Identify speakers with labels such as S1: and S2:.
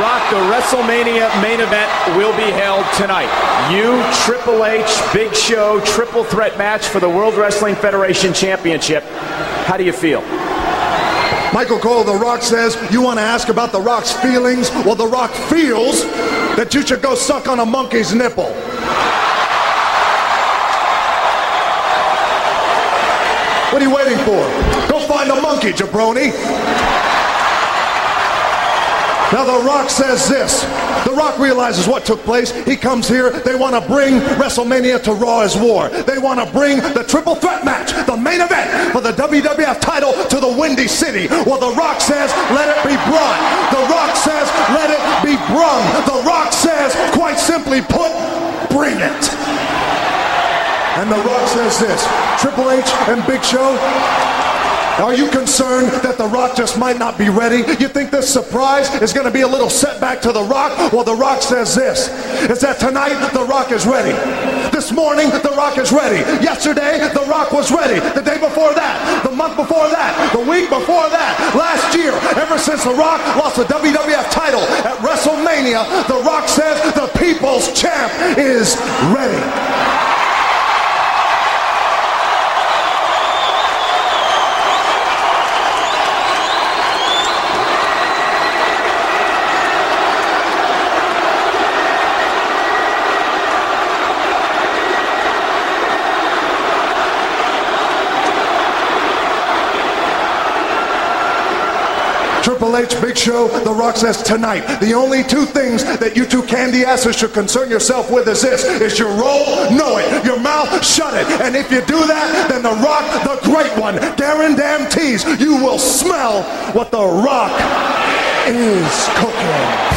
S1: Rock, the WrestleMania main event will be held tonight. You, Triple H, Big Show, triple threat match for the World Wrestling Federation Championship. How do you feel?
S2: Michael Cole, The Rock says, you want to ask about The Rock's feelings? Well, The Rock feels that you should go suck on a monkey's nipple. What are you waiting for? Go find a monkey, jabroni. Now, The Rock says this. The Rock realizes what took place. He comes here. They want to bring WrestleMania to Raw Is War. They want to bring the triple threat match, the main event for the WWF title to the Windy City. Well, The Rock says, let it be brought. The Rock says, let it be brung. The Rock says, quite simply put, bring it. And The Rock says this Triple H and Big Show, are you concerned that The Rock just might not be ready? You think this surprise is going to be a little setback to The Rock? Well, The Rock says this is that tonight The Rock is ready. This morning, The Rock is ready. Yesterday, The Rock was ready. The day before that, the month before that, the week before that, last year, ever since The Rock lost the WWF title at WrestleMania, The Rock says the people's champ is ready. Triple H, Big Show, The Rock says tonight, the only two things that you two candy asses should concern yourself with is this, is your role, know it, your mouth, shut it. And if you do that, then The Rock, the great one, Darren Damn Tease, you will smell what The Rock is cooking.